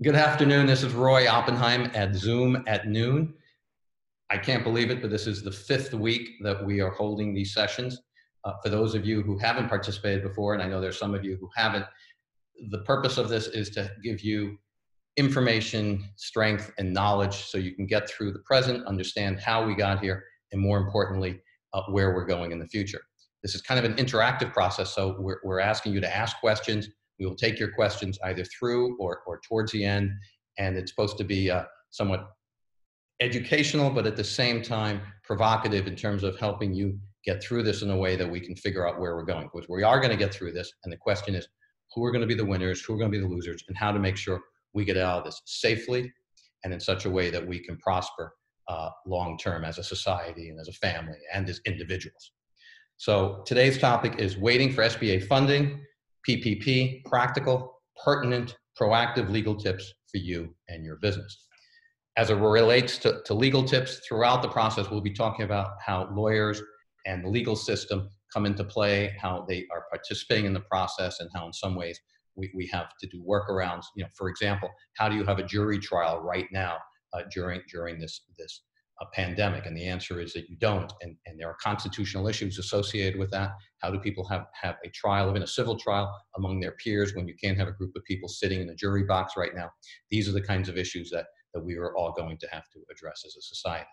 Good afternoon. This is Roy Oppenheim at Zoom at noon. I can't believe it, but this is the fifth week that we are holding these sessions. Uh, for those of you who haven't participated before, and I know there's some of you who haven't, the purpose of this is to give you information, strength, and knowledge so you can get through the present, understand how we got here, and more importantly, uh, where we're going in the future. This is kind of an interactive process, so we're, we're asking you to ask questions, we will take your questions either through or, or towards the end, and it's supposed to be uh, somewhat educational, but at the same time provocative in terms of helping you get through this in a way that we can figure out where we're going. Because we are going to get through this, and the question is who are going to be the winners, who are going to be the losers, and how to make sure we get out of this safely and in such a way that we can prosper uh, long term as a society and as a family and as individuals. So today's topic is waiting for SBA funding PPP, practical, pertinent, proactive legal tips for you and your business. As it relates to, to legal tips, throughout the process, we'll be talking about how lawyers and the legal system come into play, how they are participating in the process, and how in some ways we, we have to do workarounds. You know, for example, how do you have a jury trial right now uh, during during this this a pandemic? And the answer is that you don't. And, and there are constitutional issues associated with that. How do people have, have a trial, even a civil trial, among their peers when you can't have a group of people sitting in a jury box right now? These are the kinds of issues that, that we are all going to have to address as a society.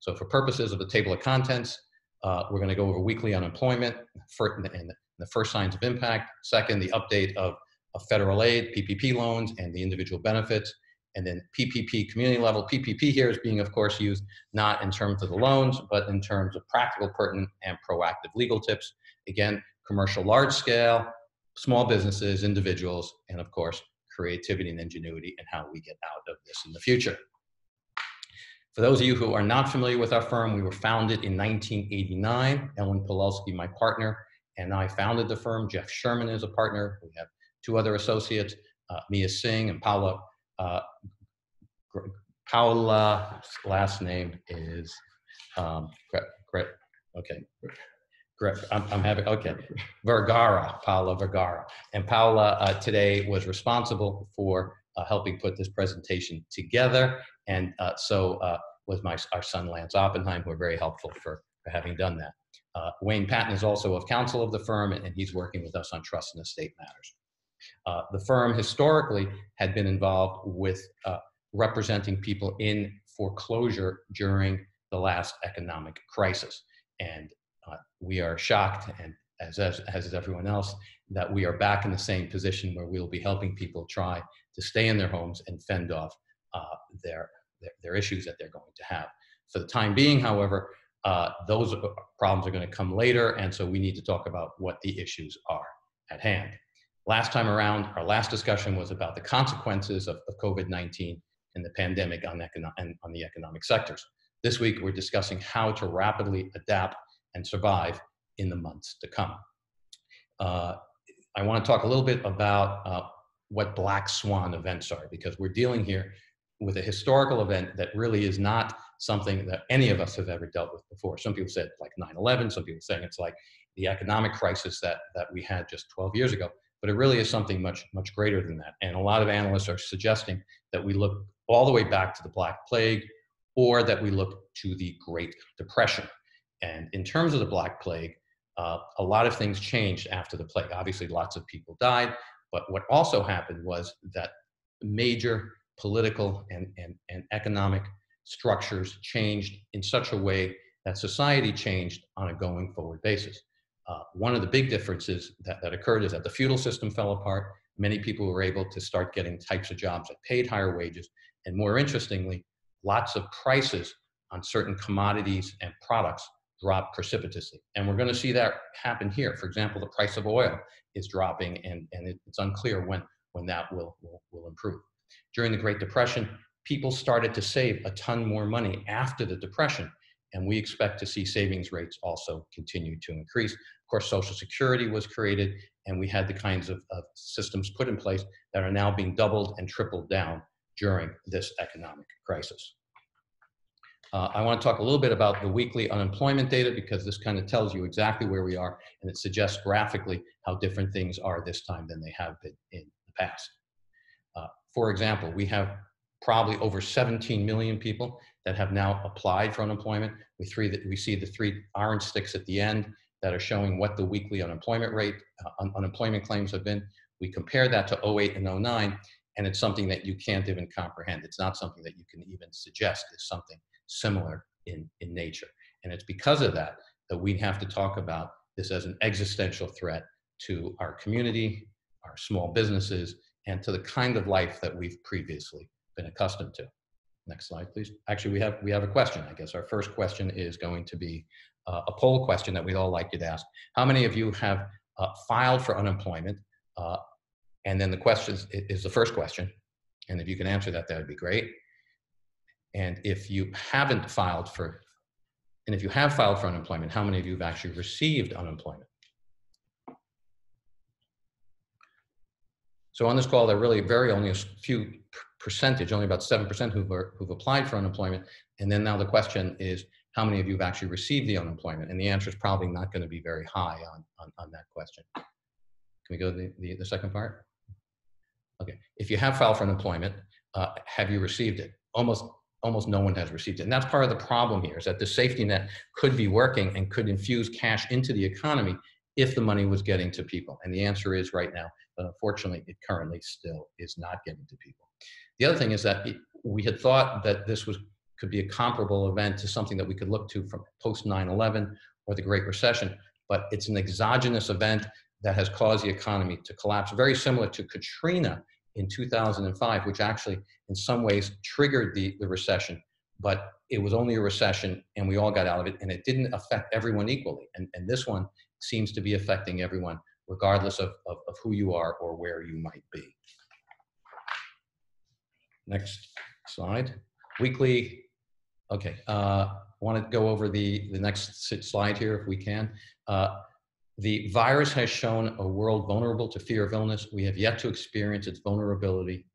So for purposes of the table of contents, uh, we're going to go over weekly unemployment and the first signs of impact. Second, the update of, of federal aid, PPP loans, and the individual benefits and then PPP community level. PPP here is being, of course, used not in terms of the loans, but in terms of practical, pertinent, and proactive legal tips. Again, commercial large scale, small businesses, individuals, and of course, creativity and ingenuity and how we get out of this in the future. For those of you who are not familiar with our firm, we were founded in 1989. Ellen Pawlowski, my partner, and I founded the firm. Jeff Sherman is a partner. We have two other associates, uh, Mia Singh and Paula uh, last name is um, okay, Gret, I'm, I'm having, okay, Vergara, Paula Vergara. And Paula uh, today was responsible for uh, helping put this presentation together. And uh, so uh, was my, our son Lance Oppenheim, who are very helpful for, for having done that. Uh, Wayne Patton is also of counsel of the firm, and he's working with us on trust and estate matters. Uh, the firm historically had been involved with uh, representing people in foreclosure during the last economic crisis. And uh, we are shocked, and as, as, as everyone else, that we are back in the same position where we'll be helping people try to stay in their homes and fend off uh, their, their, their, issues that they're going to have. For the time being, however, uh, those problems are going to come later, and so we need to talk about what the issues are at hand. Last time around, our last discussion was about the consequences of, of COVID-19 and the pandemic on, econo- and on the economic sectors. This week, we're discussing how to rapidly adapt and survive in the months to come. Uh, I want to talk a little bit about uh, what black swan events are, because we're dealing here with a historical event that really is not something that any of us have ever dealt with before. Some people said like 9-11, some people saying it's like the economic crisis that, that we had just 12 years ago but it really is something much, much greater than that. And a lot of analysts are suggesting that we look all the way back to the Black Plague or that we look to the Great Depression. And in terms of the Black Plague, uh, a lot of things changed after the plague. Obviously, lots of people died, but what also happened was that major political and, and, and economic structures changed in such a way that society changed on a going forward basis. Uh, one of the big differences that, that occurred is that the feudal system fell apart. Many people were able to start getting types of jobs that paid higher wages. And more interestingly, lots of prices on certain commodities and products dropped precipitously. And we're going to see that happen here. For example, the price of oil is dropping, and, and it, it's unclear when, when that will, will, will improve. During the Great Depression, people started to save a ton more money after the Depression and we expect to see savings rates also continue to increase. Of course, Social Security was created, and we had the kinds of, of systems put in place that are now being doubled and tripled down during this economic crisis. Uh, I want to talk a little bit about the weekly unemployment data because this kind of tells you exactly where we are and it suggests graphically how different things are this time than they have been in the past. Uh, for example, we have probably over 17 million people that have now applied for unemployment. We, three, we see the three orange sticks at the end that are showing what the weekly unemployment rate, uh, un unemployment claims have been. We compare that to 08 and 09, and it's something that you can't even comprehend. It's not something that you can even suggest is something similar in, in nature. And it's because of that that we have to talk about this as an existential threat to our community, our small businesses, and to the kind of life that we've previously been accustomed to. Next slide, please. Actually, we have, we have a question. I guess our first question is going to be uh, a poll question that we'd all like you to ask. How many of you have uh, filed for unemployment? Uh, and then the question is, is the first question. And if you can answer that, that would be great. And if you haven't filed for, and if you have filed for unemployment, how many of you have actually received unemployment? So on this call, there are really very only a few percentage, only about 7% who've, who've applied for unemployment. And then now the question is, how many of you have actually received the unemployment? And the answer is probably not going to be very high on, on, on that question. Can we go to the, the, the, second part? Okay, if you have filed for unemployment, uh, have you received it? Almost, almost no one has received it. And that's part of the problem here is that the safety net could be working and could infuse cash into the economy if the money was getting to people. And the answer is right now, but unfortunately, it currently still is not getting to people. The other thing is that we had thought that this was could be a comparable event to something that we could look to from post 9-11 or the Great Recession, but it's an exogenous event that has caused the economy to collapse, very similar to Katrina in 2005, which actually in some ways triggered the, the recession, but it was only a recession and we all got out of it and it didn't affect everyone equally. And, and this one seems to be affecting everyone regardless of, of, of who you are or where you might be. Next slide. Weekly, okay, uh, want to go over the, the next slide here if we can. Uh, the virus has shown a world vulnerable to fear of illness. We have yet to experience its vulnerability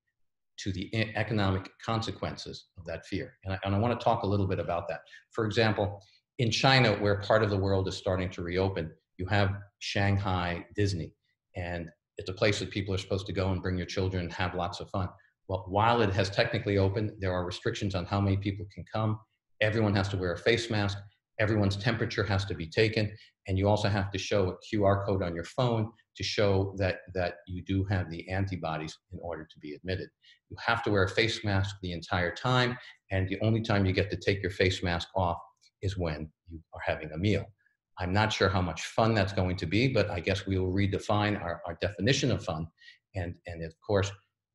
to the economic consequences of that fear. And I, and I want to talk a little bit about that. For example, in China, where part of the world is starting to reopen, you have Shanghai Disney, and it's a place that people are supposed to go and bring your children and have lots of fun. Well, while it has technically opened, there are restrictions on how many people can come. Everyone has to wear a face mask. Everyone's temperature has to be taken. And you also have to show a QR code on your phone to show that, that you do have the antibodies in order to be admitted. You have to wear a face mask the entire time. And the only time you get to take your face mask off is when you are having a meal. I'm not sure how much fun that's going to be, but I guess we will redefine our, our definition of fun. And, and of course,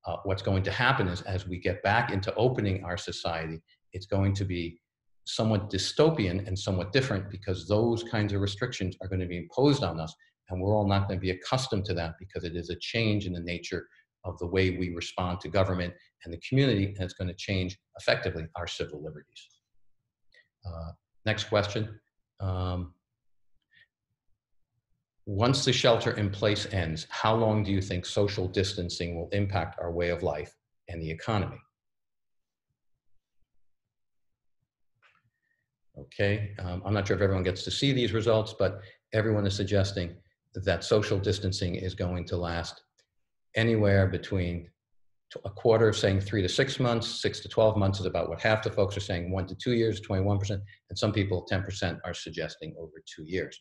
uh, what's going to happen is as we get back into opening our society, it's going to be somewhat dystopian and somewhat different because those kinds of restrictions are going to be imposed on us. And we're all not going to be accustomed to that because it is a change in the nature of the way we respond to government and the community, and it's going to change effectively our civil liberties. Uh, next question. Um, once the shelter in place ends, how long do you think social distancing will impact our way of life and the economy? Okay, um, I'm not sure if everyone gets to see these results, but everyone is suggesting that, social distancing is going to last anywhere between a quarter saying three to six months, six to 12 months is about what half the folks are saying, one to two years, 21%, and some people, 10% are suggesting over two years.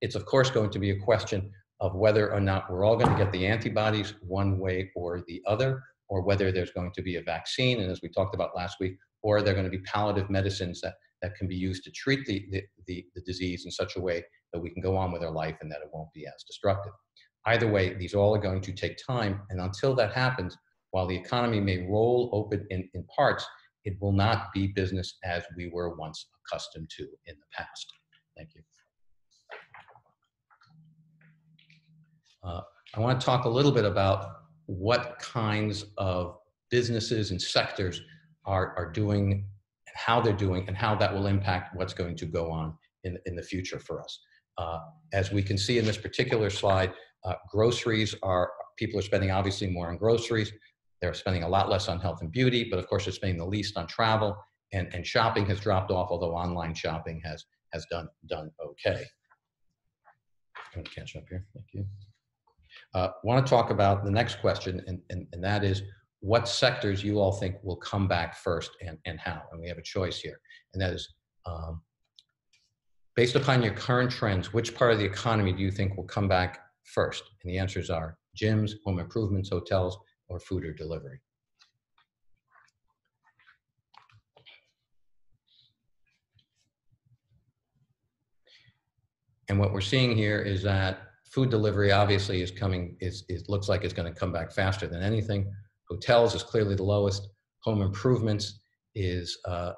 It's of course going to be a question of whether or not we're all going to get the antibodies one way or the other, or whether there's going to be a vaccine, and as we talked about last week, or they're going to be palliative medicines that, that can be used to treat the, the, the, the disease in such a way that we can go on with our life and that it won't be as destructive. Either way, these all are going to take time, and until that happens, while the economy may roll open in, in parts, it will not be business as we were once accustomed to in the past. Thank you. Uh, I want to talk a little bit about what kinds of businesses and sectors are, are doing and how they're doing and how that will impact what's going to go on in, in the future for us. Uh, as we can see in this particular slide, uh, groceries are, people are spending obviously more on groceries. They're spending a lot less on health and beauty, but of course they're spending the least on travel and, and shopping has dropped off, although online shopping has, has done, done okay. I'm gonna catch up here, thank you. Uh, want to talk about the next question, and, and, and that is, what sectors you all think will come back first and, and how. And we have a choice here. And that is, um, based upon your current trends, which part of the economy do you think will come back first? And the answers are gyms, home improvements, hotels, or food or delivery. And what we're seeing here is that food delivery obviously is coming, is, it looks like it's going to come back faster than anything. Hotels is clearly the lowest. Home improvements is uh,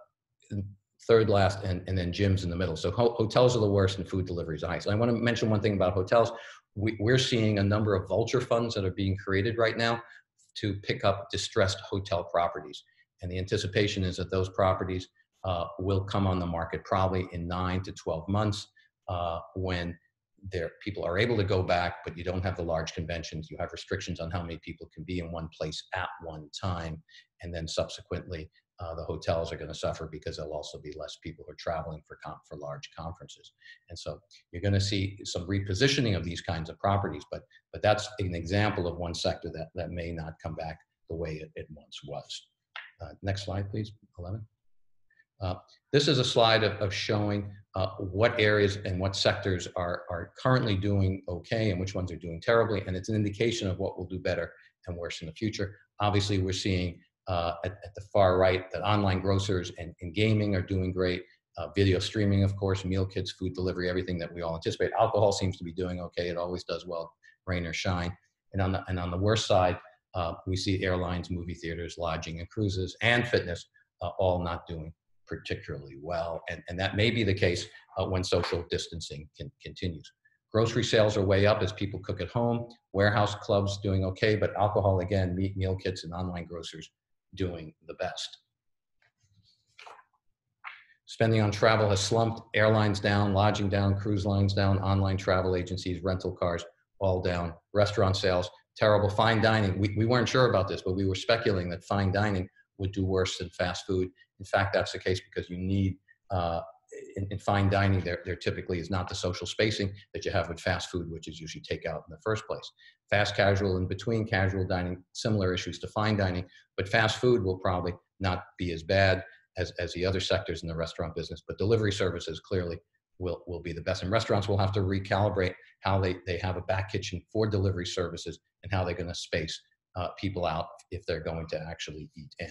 third last, and, and then gyms in the middle. So ho hotels are the worst and food delivery is highest. I want to mention one thing about hotels. We, we're seeing a number of vulture funds that are being created right now to pick up distressed hotel properties. And the anticipation is that those properties uh, will come on the market probably in nine to 12 months uh, when there people are able to go back, but you don't have the large conventions. You have restrictions on how many people can be in one place at one time, and then subsequently uh, the hotels are going to suffer because there'll also be less people who are traveling for for large conferences. And so you're going to see some repositioning of these kinds of properties, but but that's an example of one sector that that may not come back the way it, it once was. Uh, next slide, please, 11. Uh, this is a slide of, of showing uh, what areas and what sectors are, are currently doing okay and which ones are doing terribly. And it's an indication of what will do better and worse in the future. Obviously, we're seeing uh, at, at, the far right that online grocers and, and gaming are doing great. Uh, video streaming, of course, meal kits, food delivery, everything that we all anticipate. Alcohol seems to be doing okay. It always does well, rain or shine. And on the, and on the worst side, uh, we see airlines, movie theaters, lodging and cruises, and fitness uh, all not doing particularly well. And, and that may be the case uh, when social distancing can, continues. Grocery sales are way up as people cook at home. Warehouse clubs doing okay, but alcohol, again, meat, meal kits, and online grocers doing the best. Spending on travel has slumped, airlines down, lodging down, cruise lines down, online travel agencies, rental cars, all down. Restaurant sales, terrible. Fine dining, we, we weren't sure about this, but we were speculating that fine dining would do worse than fast food. In fact, that's the case because you need, uh, in, in, fine dining, there, there typically is not the social spacing that you have with fast food, which is usually takeout in the first place. Fast casual and between casual dining, similar issues to fine dining, but fast food will probably not be as bad as, as the other sectors in the restaurant business, but delivery services clearly will, will be the best. And restaurants will have to recalibrate how they, they have a back kitchen for delivery services and how they're going to space uh, people out if they're going to actually eat in.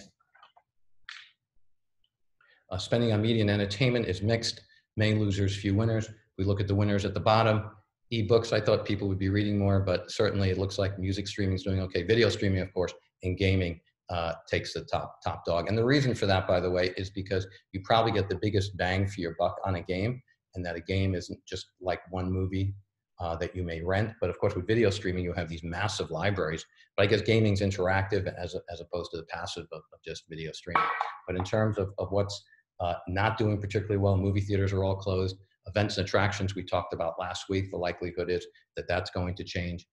Uh, spending on media and entertainment is mixed. Main losers, few winners. We look at the winners at the bottom. Ebooks, I thought people would be reading more, but certainly it looks like music streaming is doing okay. Video streaming, of course, and gaming uh, takes the top top dog. And the reason for that, by the way, is because you probably get the biggest bang for your buck on a game, and that a game isn't just like one movie uh, that you may rent. But of course, with video streaming, you have these massive libraries. But I guess gaming's interactive as, as opposed to the passive of, of just video streaming. But in terms of, of what's uh, not doing particularly well. Movie theaters are all closed. Events and attractions we talked about last week, the likelihood is that that's going to change.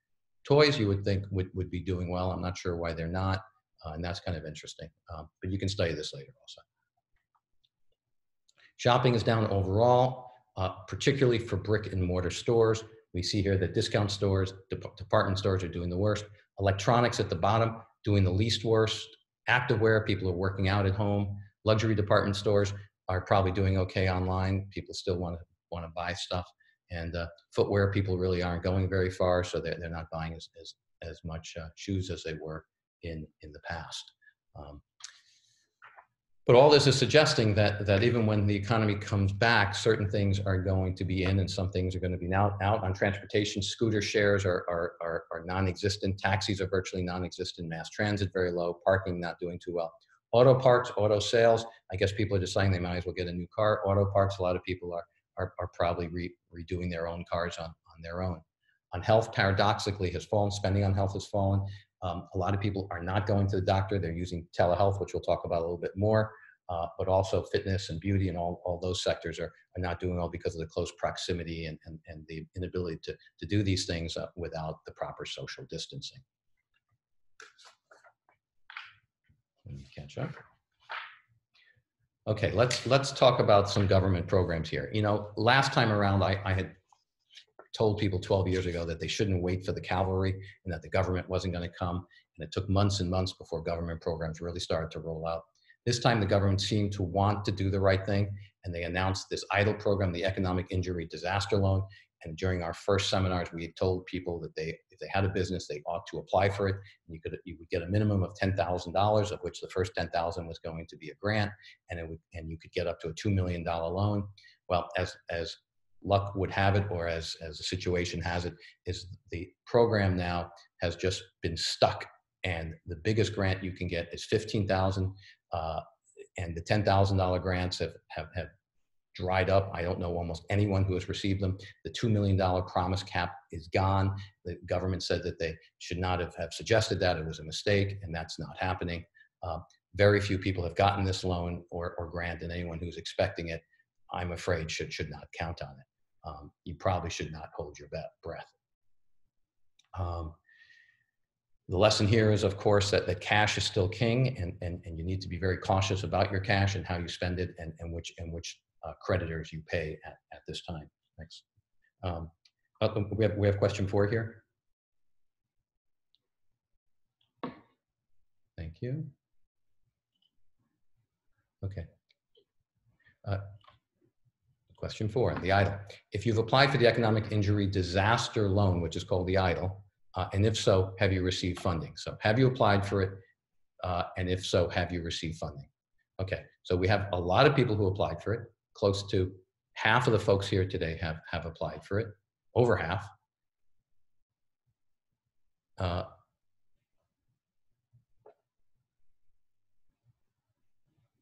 Toys you would think would, would be doing well. I'm not sure why they're not, uh, and that's kind of interesting. Um, but you can study this later also. Shopping is down overall, uh, particularly for brick and mortar stores. We see here that discount stores, department stores are doing the worst. Electronics at the bottom, doing the least worst. Activewear, people are working out at home luxury department stores are probably doing okay online. People still want to want to buy stuff, and uh, footwear people really aren't going very far, so they're they're not buying as as, as much uh, shoes as they were in in the past. Um, but all this is suggesting that that even when the economy comes back, certain things are going to be in, and some things are going to be out. Out on transportation, scooter shares are are are, are non-existent. Taxis are virtually non-existent. Mass transit very low. Parking not doing too well. Auto parts, auto sales, I guess people are deciding they might as well get a new car. Auto parts, a lot of people are, are, are probably re, redoing their own cars on, on their own. On health, paradoxically, has fallen. Spending on health has fallen. Um, a lot of people are not going to the doctor. They're using telehealth, which we'll talk about a little bit more. Uh, but also fitness and beauty and all, all those sectors are, are not doing well because of the close proximity and, and, and the inability to, to do these things uh, without the proper social distancing. Catch up. Okay, let's let's talk about some government programs here. You know, last time around, I, I had told people 12 years ago that they shouldn't wait for the cavalry and that the government wasn't going to come. and it took months and months before government programs really started to roll out. This time, the government seemed to want to do the right thing, and they announced this EIDL program, the Economic Injury Disaster Loan. And during our first seminars, we told people that they, if they had a business, they ought to apply for it. And you could, you would get a minimum of ten thousand dollars, of which the first ten thousand was going to be a grant, and it would, and you could get up to a two million dollar loan. Well, as as luck would have it, or as as the situation has it, is the program now has just been stuck, and the biggest grant you can get is fifteen thousand. Uh, and the $10,000 grants have, have, have dried up. I don't know almost anyone who has received them. The $2 million promise cap is gone. The government said that they should not have, have suggested that. It was a mistake, and that's not happening. Uh, very few people have gotten this loan or, or grant, and anyone who's expecting it, I'm afraid, should, should not count on it. Um, you probably should not hold your breath. Um, the lesson here is, of course, that, that cash is still king, and, and, and you need to be very cautious about your cash and how you spend it, and, and which and which uh, creditors you pay at, at this time. Thanks. Um, we have we have question four here. Thank you. Okay. Uh, question four, the EIDL. If you've applied for the economic injury disaster loan, which is called the EIDL, uh, and if so, have you received funding? So have you applied for it? Uh, and if so, have you received funding? Okay, so we have a lot of people who applied for it. Close to half of the folks here today have, have applied for it, over half. Uh,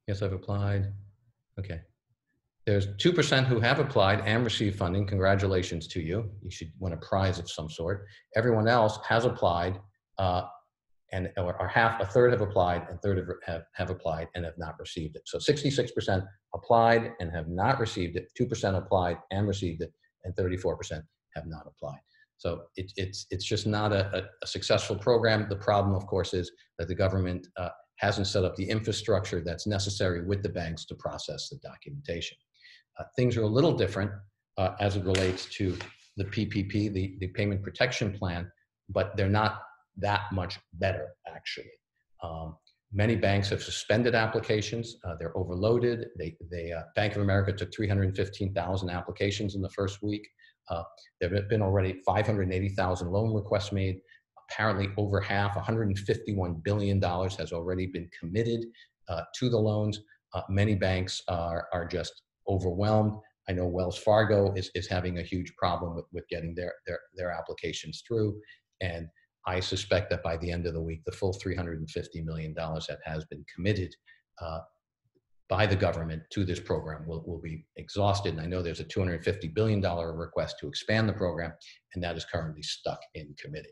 yes, I've applied. Okay. There's 2% who have applied and received funding. Congratulations to you. You should win a prize of some sort. Everyone else has applied uh, and or, or, half, a third have applied and third have, have, applied and have not received it. So 66% applied and have not received it. 2% applied and received it and 34% have not applied. So it, it's, it's just not a, a, a, successful program. The problem, of course, is that the government uh, hasn't set up the infrastructure that's necessary with the banks to process the documentation. Uh, things are a little different uh, as it relates to the PPP, the, the payment protection plan, but they're not that much better actually. Um, many banks have suspended applications. Uh, they're overloaded. They, they, uh, Bank of America took 315,000 applications in the first week. Uh, there have been already 580,000 loan requests made. Apparently over half, $151 billion has already been committed uh, to the loans. many banks are, are just overwhelmed. I know Wells Fargo is, is having a huge problem with, with getting their, their, their applications through. And I suspect that by the end of the week, the full $350 million that has been committed uh, by the government to this program will, will be exhausted. And I know there's a $250 billion request to expand the program, and that is currently stuck in committee.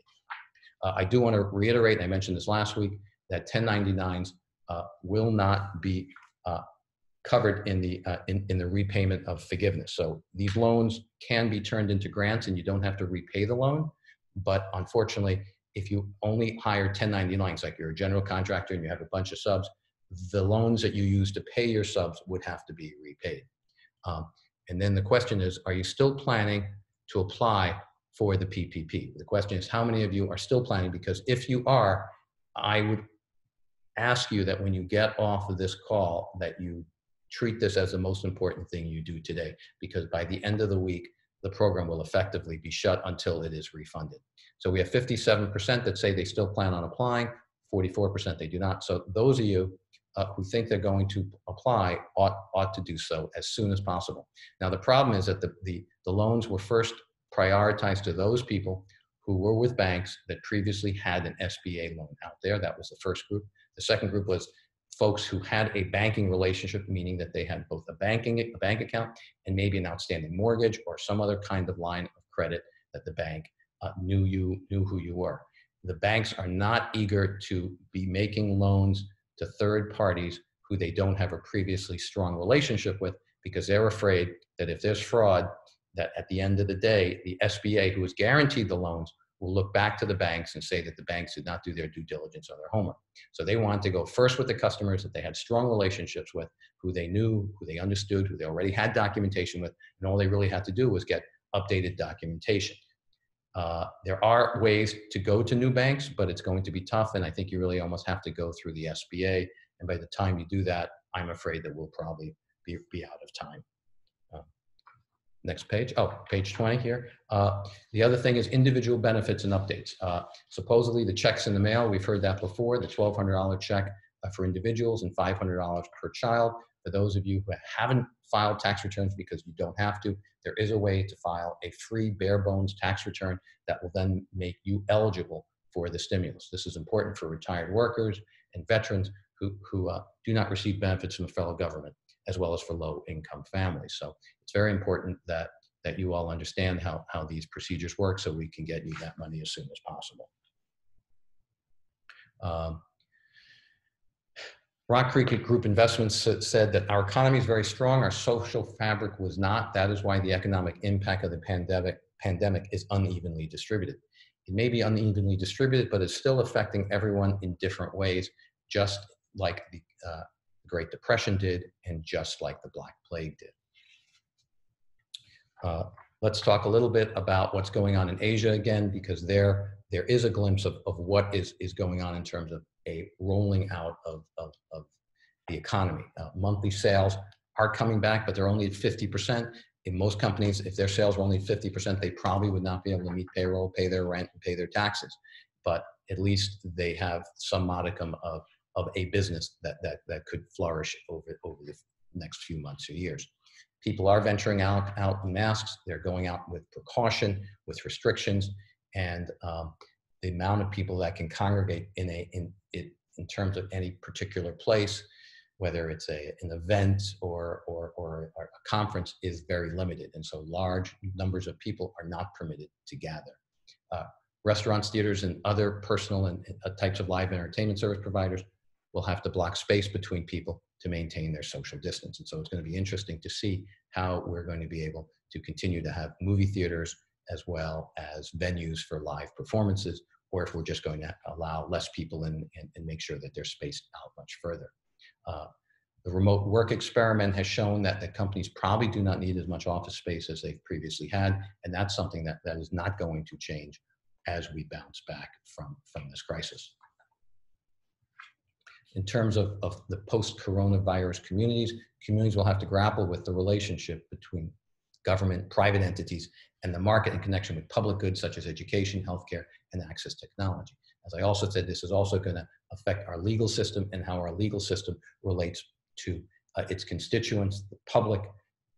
Uh, I do want to reiterate, and I mentioned this last week, that 1099s uh, will not be uh, covered in the, uh, in, in the repayment of forgiveness. So these loans can be turned into grants and you don't have to repay the loan. But unfortunately, if you only hire 1099s, like you're a general contractor and you have a bunch of subs, the loans that you use to pay your subs would have to be repaid. Um, and then the question is, are you still planning to apply for the PPP? The question is, how many of you are still planning? Because if you are, I would ask you that when you get off of this call, that you treat this as the most important thing you do today because by the end of the week, the program will effectively be shut until it is refunded. So we have 57% that say they still plan on applying, 44% they do not. So those of you uh, who think they're going to apply ought, ought to do so as soon as possible. Now the problem is that the, the, the loans were first prioritized to those people who were with banks that previously had an SBA loan out there. That was the first group. The second group was folks who had a banking relationship, meaning that they had both a banking a bank account and maybe an outstanding mortgage or some other kind of line of credit that the bank uh, knew you knew who you were. The banks are not eager to be making loans to third parties who they don't have a previously strong relationship with because they're afraid that if there's fraud, that at the end of the day, the SBA, who has guaranteed the loans, will look back to the banks and say that the banks did not do their due diligence or their homework. So they wanted to go first with the customers that they had strong relationships with, who they knew, who they understood, who they already had documentation with, and all they really had to do was get updated documentation. Uh, there are ways to go to new banks, but it's going to be tough. And I think you really almost have to go through the SBA. And by the time you do that, I'm afraid that we'll probably be, be out of time. Next page. Oh, page 20 here. Uh, the other thing is individual benefits and updates. Uh, supposedly the checks in the mail, we've heard that before, the $1,200 check uh, for individuals and $500 per child. For those of you who haven't filed tax returns because you don't have to, there is a way to file a free bare bones tax return that will then make you eligible for the stimulus. This is important for retired workers and veterans who, who uh, do not receive benefits from the federal government, as well as for low income families. So it's very important that, that you all understand how, how these procedures work so we can get you that money as soon as possible. Um, Rock Creek Group Investments said that our economy is very strong, our social fabric was not. That is why the economic impact of the pandemic, pandemic is unevenly distributed. It may be unevenly distributed, but it's still affecting everyone in different ways, just like the uh, Great Depression did and just like the Black Plague did. Uh, let's talk a little bit about what's going on in Asia again, because there, there is a glimpse of, of what is, is going on in terms of a rolling out of, of, of the economy. Uh, monthly sales are coming back, but they're only at 50%. In most companies, if their sales were only 50%, they probably would not be able to meet payroll, pay their rent, and pay their taxes. But at least they have some modicum of, of a business that, that, that could flourish over, over the next few months or years. People are venturing out, out in masks. They're going out with precaution, with restrictions, and um, the amount of people that can congregate in a in in terms of any particular place, whether it's a an event or or or a conference, is very limited, and so large numbers of people are not permitted to gather. Uh, restaurants, theaters, and other personal and uh, types of live entertainment service providers will have to block space between people to maintain their social distance. And so it's going to be interesting to see how we're going to be able to continue to have movie theaters as well as venues for live performances or if we're just going to allow less people in and, and make sure that they're spaced out much further. Uh, the remote work experiment has shown that the companies probably do not need as much office space as they've previously had, and that's something that, that is not going to change as we bounce back from, from this crisis. In terms of, of the post-coronavirus communities, communities will have to grapple with the relationship between government, private entities, and the market in connection with public goods such as education, healthcare, and access technology. As I also said, this is also going to affect our legal system and how our legal system relates to uh, its constituents, the public,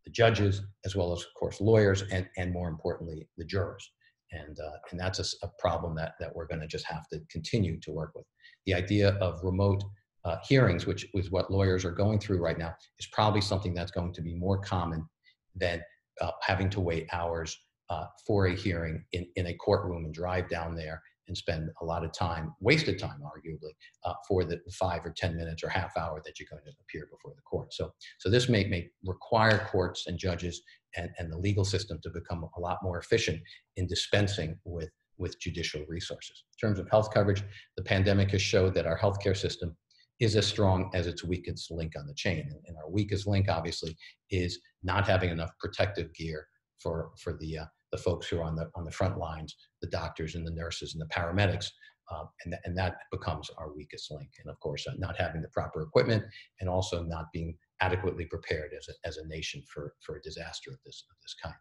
the judges, as well as, of course, lawyers, and, and more importantly, the jurors. And, uh, and that's a, a, problem that, that we're going to just have to continue to work with. The idea of remote uh, hearings, which is what lawyers are going through right now, is probably something that's going to be more common than uh, having to wait hours uh, for a hearing in, in a courtroom and drive down there and spend a lot of time, wasted time, arguably, uh, for the five or 10 minutes or half hour that you're going to appear before the court. So, so this may, may require courts and judges and, and the legal system to become a lot more efficient in dispensing with, with judicial resources. In terms of health coverage, the pandemic has showed that our healthcare system is as strong as its weakest link on the chain. And our weakest link, obviously, is not having enough protective gear for, for the, uh, the folks who are on the, on the front lines, the doctors and the nurses and the paramedics. Um, and, th- and that becomes our weakest link. And of course, uh, not having the proper equipment and also not being adequately prepared as a, as a nation for, for a disaster of this, of this kind.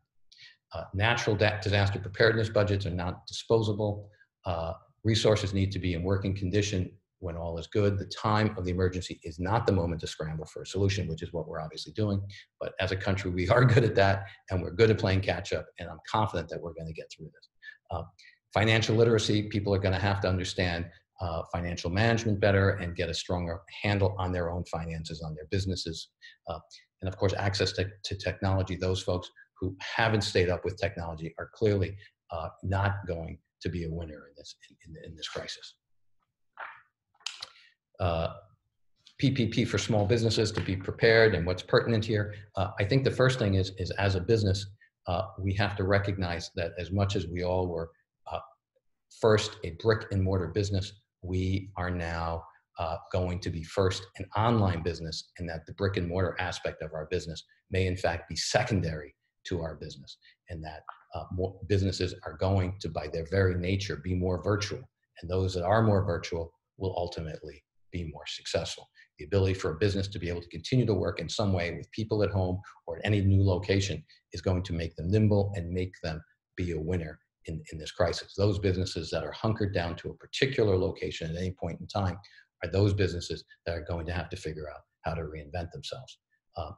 Uh, natural da- disaster preparedness budgets are not disposable. Uh, resources need to be in working condition when all is good. The time of the emergency is not the moment to scramble for a solution, which is what we're obviously doing. But as a country, we are good at that, and we're good at playing catch up, and I'm confident that we're going to get through this. Uh, financial literacy, people are going to have to understand uh, financial management better and get a stronger handle on their own finances, on their businesses. Uh, and of course, access to, to, technology. Those folks who haven't stayed up with technology are clearly uh, not going to be a winner in this, in, in, in this crisis uh, PPP for small businesses to be prepared and what's pertinent here. Uh, I think the first thing is, is as a business, uh, we have to recognize that as much as we all were uh, first a brick and mortar business, we are now uh, going to be first an online business and that the brick and mortar aspect of our business may in fact be secondary to our business and that uh, more businesses are going to, by their very nature, be more virtual. And those that are more virtual will ultimately be more successful. The ability for a business to be able to continue to work in some way with people at home or at any new location is going to make them nimble and make them be a winner in, in this crisis. Those businesses that are hunkered down to a particular location at any point in time are those businesses that are going to have to figure out how to reinvent themselves. Um,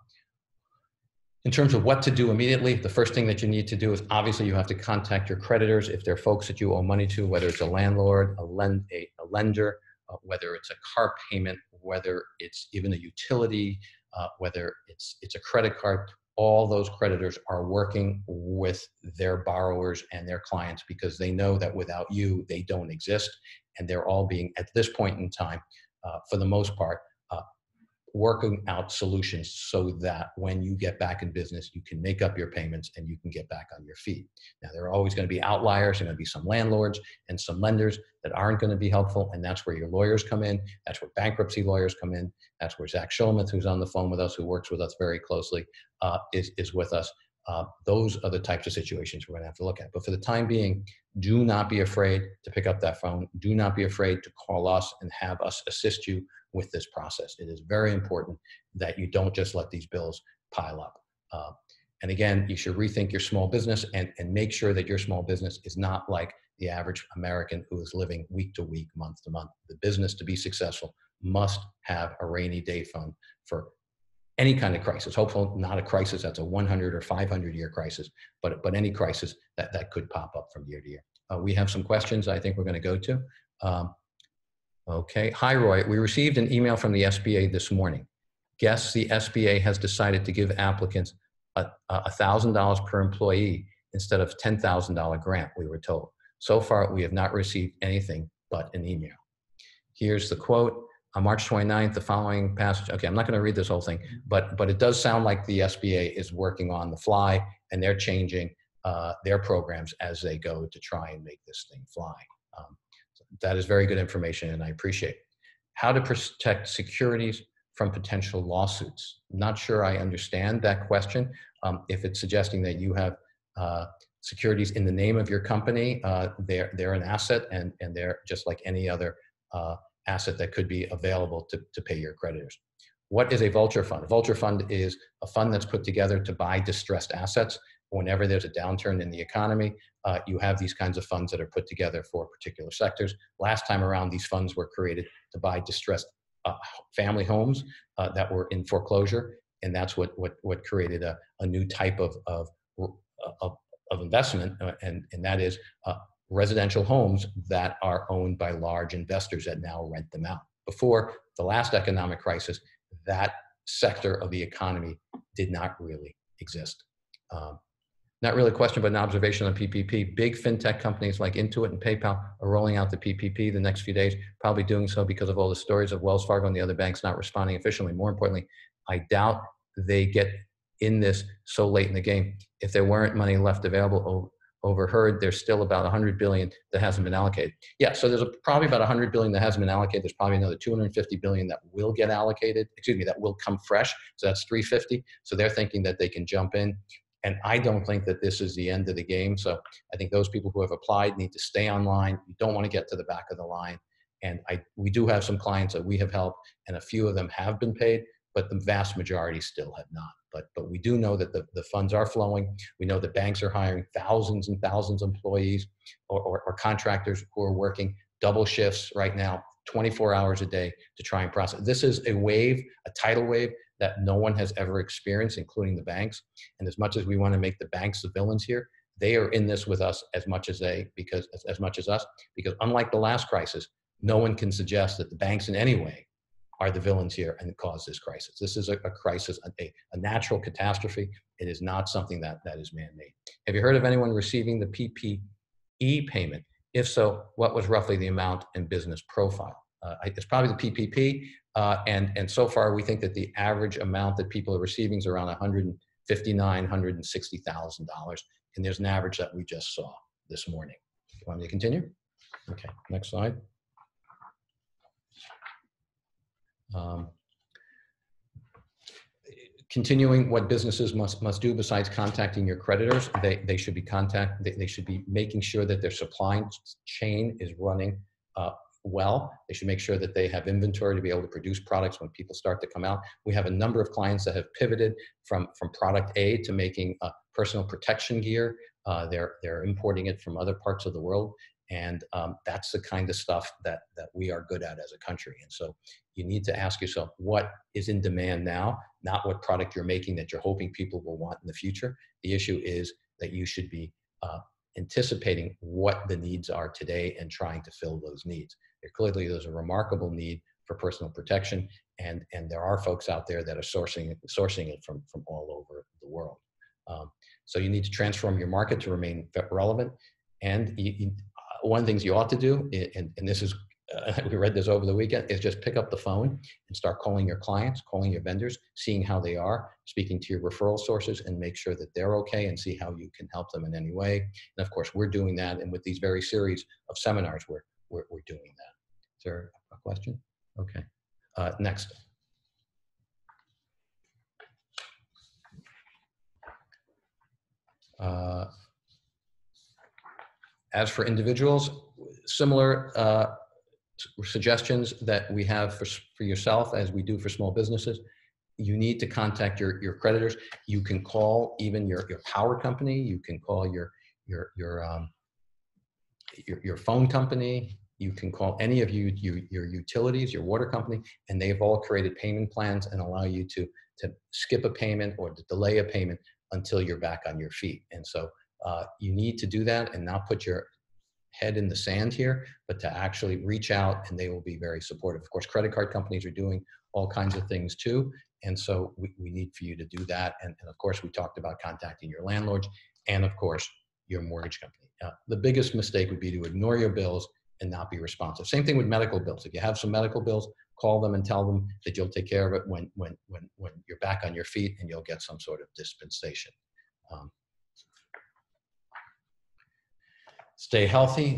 in terms of what to do immediately, the first thing that you need to do is obviously you have to contact your creditors if they're folks that you owe money to, whether it's a landlord, a, lend, a, a lender, uh, whether it's a car payment, whether it's even a utility, uh, whether it's it's a credit card. All those creditors are working with their borrowers and their clients because they know that without you, they don't exist, and they're all being at this point in time, uh, for the most part, working out solutions so that when you get back in business, you can make up your payments and you can get back on your feet. Now, there are always going to be outliers. There are going to be some landlords and some lenders that aren't going to be helpful. And that's where your lawyers come in. That's where bankruptcy lawyers come in. That's where Zach Schulmuth, who's on the phone with us, who works with us very closely, uh, is, is with us. Uh, those are the types of situations we're going to have to look at. But for the time being, do not be afraid to pick up that phone. Do not be afraid to call us and have us assist you with this process. It is very important that you don't just let these bills pile up. Uh, and again, you should rethink your small business and, and make sure that your small business is not like the average American who is living week to week, month to month. The business to be successful must have a rainy day fund for any kind of crisis. Hopefully not a crisis that's a 100 or 500 year crisis, but, but any crisis that, that could pop up from year to year. Uh, we have some questions I think we're going to go to. Um, Okay. Hi, Roy. We received an email from the SBA this morning. Guess the SBA has decided to give applicants a $1,000 per employee instead of $10,000 grant, we were told. So far, we have not received anything but an email. Here's the quote. On March 29th, the following passage, okay, I'm not going to read this whole thing, but, but it does sound like the SBA is working on the fly and they're changing uh, their programs as they go to try and make this thing fly. Um, that is very good information and I appreciate it. How to protect securities from potential lawsuits. Not sure I understand that question. Um, if it's suggesting that you have uh, securities in the name of your company, uh, they're, they're an asset and, and they're just like any other uh, asset that could be available to, to pay your creditors. What is a vulture fund? A vulture fund is a fund that's put together to buy distressed assets whenever there's a downturn in the economy, uh, you have these kinds of funds that are put together for particular sectors. Last time around, these funds were created to buy distressed uh, family homes uh, that were in foreclosure, and that's what what what created a, a new type of of, of, of investment, uh, and and that is uh, residential homes that are owned by large investors that now rent them out. Before the last economic crisis, that sector of the economy did not really exist. Um, not really a question, but an observation on PPP. Big fintech companies like Intuit and PayPal are rolling out the PPP the next few days, probably doing so because of all the stories of Wells Fargo and the other banks not responding efficiently. More importantly, I doubt they get in this so late in the game. If there weren't money left available, overheard, there's still about 100 billion that hasn't been allocated. Yeah, so there's a, probably about 100 billion that hasn't been allocated. There's probably another 250 billion that will get allocated. Excuse me, that will come fresh. So that's 350. So they're thinking that they can jump in. And I don't think that this is the end of the game. So I think those people who have applied need to stay online. You don't want to get to the back of the line. And I, we do have some clients that we have helped, and a few of them have been paid, but the vast majority still have not. But, but we do know that the, the funds are flowing. We know that banks are hiring thousands and thousands of employees or, or, or contractors who are working double shifts right now, 24 hours a day to try and process. This is a wave, a tidal wave that no one has ever experienced, including the banks. And as much as we want to make the banks the villains here, they are in this with us as much as they because as, as much as us because unlike the last crisis, no one can suggest that the banks in any way are the villains here and cause this crisis. This is a, a crisis, a, a, natural catastrophe. It is not something that, that is man-made. Have you heard of anyone receiving the PPE payment? If so, what was roughly the amount and business profile? Uh, it's probably the PPP. Uh, and, and so far, we think that the average amount that people are receiving is around 159 $160,000. And there's an average that we just saw this morning. You want me to continue? Okay, next slide. Um, continuing what businesses must must do besides contacting your creditors they they should be contact they, they should be making sure that their supply chain is running uh, well. They should make sure that they have inventory to be able to produce products when people start to come out. We have a number of clients that have pivoted from from product a to making uh, personal protection gear. Uh, they're they're importing it from other parts of the world. And um, that's the kind of stuff that that we are good at as a country. And so you need to ask yourself what is in demand now? Not what product you're making that you're hoping people will want in the future. The issue is that you should be uh, anticipating what the needs are today and trying to fill those needs. There clearly there's a remarkable need for personal protection and and there are folks out there that are sourcing sourcing it from from all over the world. Um, so you need to transform your market to remain relevant. And you, you, one of the things you ought to do, and, and this is, uh, we read this over the weekend, is just pick up the phone and start calling your clients, calling your vendors, seeing how they are, speaking to your referral sources, and make sure that they're okay and see how you can help them in any way. And of course, we're doing that. And with these very series of seminars, we're, we're, we're doing that. Is there a question? Okay. Uh, next. Uh, as for individuals, similar uh, suggestions that we have for, for yourself as we do for small businesses. You need to contact your, your creditors. You can call even your, your power company. You can call your, your, your, um, your, your phone company. You can call any of you, you, your utilities, your water company, and they've all created payment plans and allow you to, to skip a payment or to delay a payment until you're back on your feet. And so uh, you need to do that and not put your head in the sand here, but to actually reach out and they will be very supportive. Of course, credit card companies are doing all kinds of things too. And so we, we need for you to do that. And, and of course, we talked about contacting your landlords and of course, your mortgage company. Uh, the biggest mistake would be to ignore your bills and not be responsive. Same thing with medical bills. If you have some medical bills, call them and tell them that you'll take care of it when, when, when, when you're back on your feet and you'll get some sort of dispensation. Um, Stay healthy,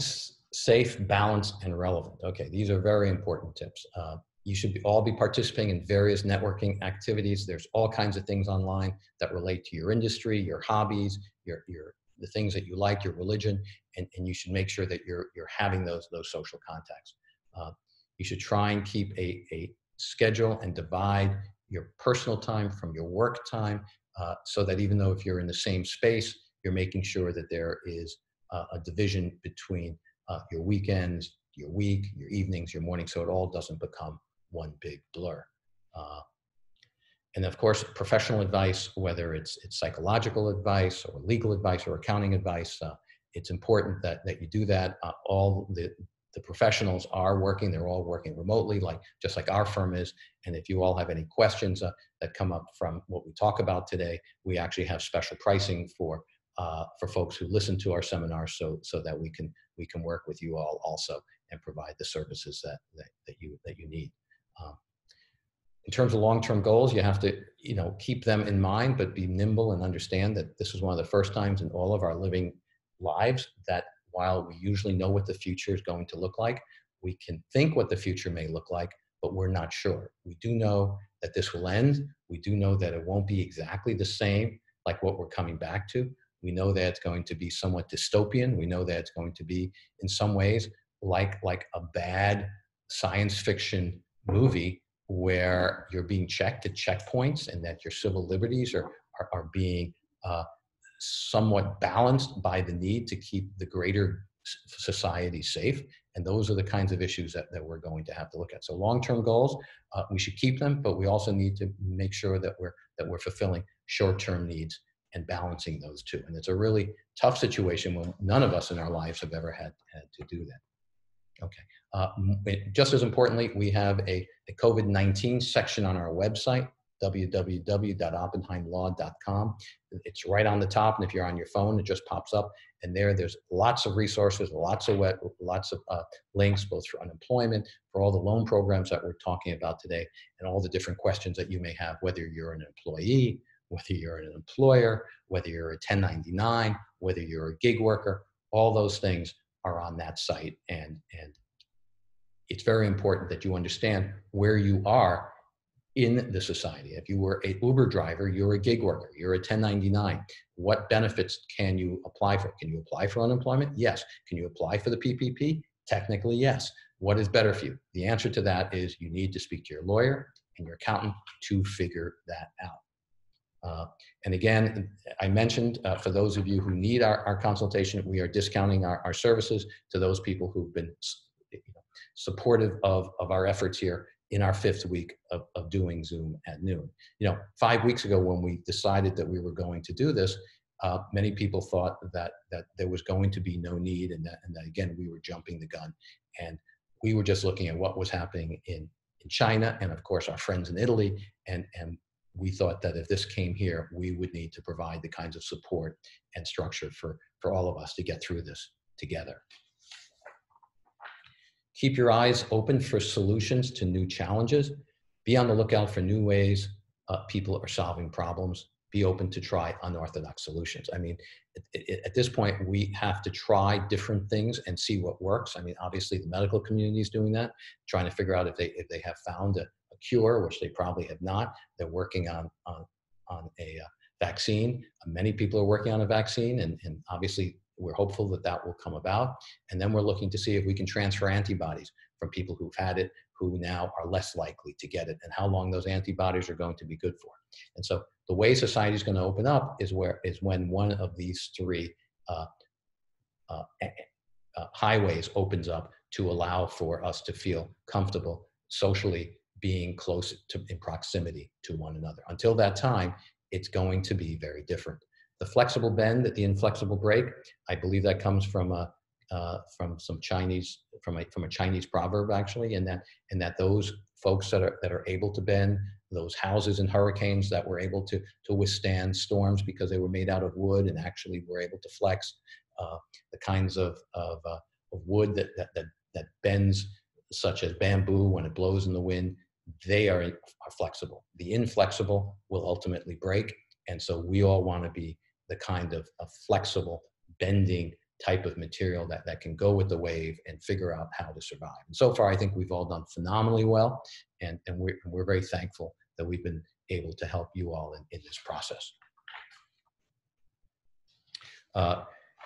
safe, balanced, and relevant. Okay, these are very important tips. Uh, you should be, all be participating in various networking activities. There's all kinds of things online that relate to your industry, your hobbies, your, your the things that you like, your religion, and, and you should make sure that you're, you're having those, those social contacts. Uh, you should try and keep a, a schedule and divide your personal time from your work time uh, so that even though if you're in the same space, you're making sure that there is uh, a division between uh, your weekends, your week, your evenings, your mornings, so it all doesn't become one big blur. Uh, and of course, professional advice, whether it's, it's psychological advice or legal advice or accounting advice, uh, it's important that, that you do that. Uh, all the, the professionals are working, they're all working remotely, like just like our firm is. And if you all have any questions uh, that come up from what we talk about today, we actually have special pricing for uh, for folks who listen to our seminars so, so that we can, we can work with you all also and provide the services that, that, that, you, that you need. Um, in terms of long-term goals, you have to, you know, keep them in mind, but be nimble and understand that this is one of the first times in all of our living lives that while we usually know what the future is going to look like, we can think what the future may look like, but we're not sure. We do know that this will end. We do know that it won't be exactly the same like what we're coming back to, we know that it's going to be somewhat dystopian. We know that it's going to be, in some ways, like like a bad science fiction movie where you're being checked at checkpoints and that your civil liberties are are, are being uh, somewhat balanced by the need to keep the greater society safe. And those are the kinds of issues that, that we're going to have to look at. So long-term goals, uh, we should keep them, but we also need to make sure that we're that we're fulfilling short-term needs and balancing those two. And it's a really tough situation when none of us in our lives have ever had, had to do that. Okay. Uh, just as importantly, we have a, a COVID-19 section on our website, www.oppenheimlaw.com. It's right on the top, and if you're on your phone, it just pops up. And there, there's lots of resources, lots of web, lots of uh, links, both for unemployment, for all the loan programs that we're talking about today, and all the different questions that you may have, whether you're an employee, whether you're an employer, whether you're a 1099, whether you're a gig worker, all those things are on that site. And, and it's very important that you understand where you are in the society. If you were a Uber driver, you're a gig worker, you're a 1099. What benefits can you apply for? Can you apply for unemployment? Yes. Can you apply for the PPP? Technically, yes. What is better for you? The answer to that is you need to speak to your lawyer and your accountant to figure that out. Uh, and again, I mentioned uh, for those of you who need our, our consultation, we are discounting our, our services to those people who've been you know, supportive of, of our efforts here in our fifth week of, of doing Zoom at noon. You know, five weeks ago when we decided that we were going to do this, uh, many people thought that that there was going to be no need and that, and that again we were jumping the gun and we were just looking at what was happening in in China and of course our friends in Italy and and we thought that if this came here we would need to provide the kinds of support and structure for for all of us to get through this together. Keep your eyes open for solutions to new challenges. Be on the lookout for new ways uh, people are solving problems. Be open to try unorthodox solutions. I mean, it, it, at this point, we have to try different things and see what works. I mean, obviously, the medical community is doing that, trying to figure out if they if they have found a, cure, which they probably have not. They're working on on on a uh, vaccine. Many people are working on a vaccine, and, and obviously we're hopeful that that will come about. And then we're looking to see if we can transfer antibodies from people who've had it, who now are less likely to get it, and how long those antibodies are going to be good for. And so the way society is going to open up is where is when one of these three uh, uh, uh, highways opens up to allow for us to feel comfortable socially being close to in proximity to one another. Until that time, it's going to be very different. The flexible bend, the inflexible break, I believe that comes from a, uh, from some Chinese, from a, from a Chinese proverb actually, and that, and that those folks that are, that are able to bend, those houses in hurricanes that were able to, to withstand storms because they were made out of wood and actually were able to flex, uh, the kinds of, of, uh, of wood that, that, that, that bends, such as bamboo when it blows in the wind, they are, are flexible. The inflexible will ultimately break. And so we all want to be the kind of, of flexible, bending type of material that, that can go with the wave and figure out how to survive. And so far, I think we've all done phenomenally well, and, and we're, we're very thankful that we've been able to help you all in, in this process. Uh,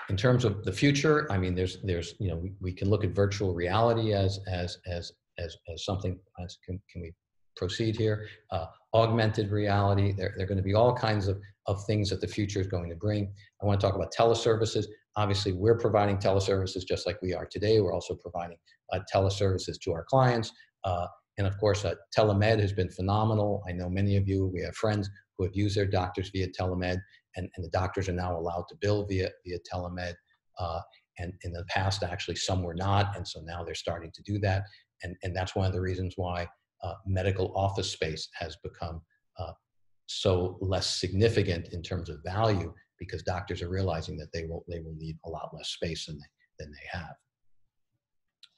in terms of the future, I mean, there's, there's, you know, we, we can look at virtual reality as, as, as, as, as something, as can, can we proceed here? Uh, augmented reality, there, there are going to be all kinds of of things that the future is going to bring. I want to talk about teleservices. Obviously, we're providing teleservices just like we are today. We're also providing uh, teleservices to our clients. Uh, and of course, uh, telemed has been phenomenal. I know many of you, we have friends who have used their doctors via telemed, and, and the doctors are now allowed to bill via, via telemed. Uh, and in the past, actually, some were not. And so now they're starting to do that. And, and that's one of the reasons why uh, medical office space has become uh, so less significant in terms of value because doctors are realizing that they will they will need a lot less space than they than they have.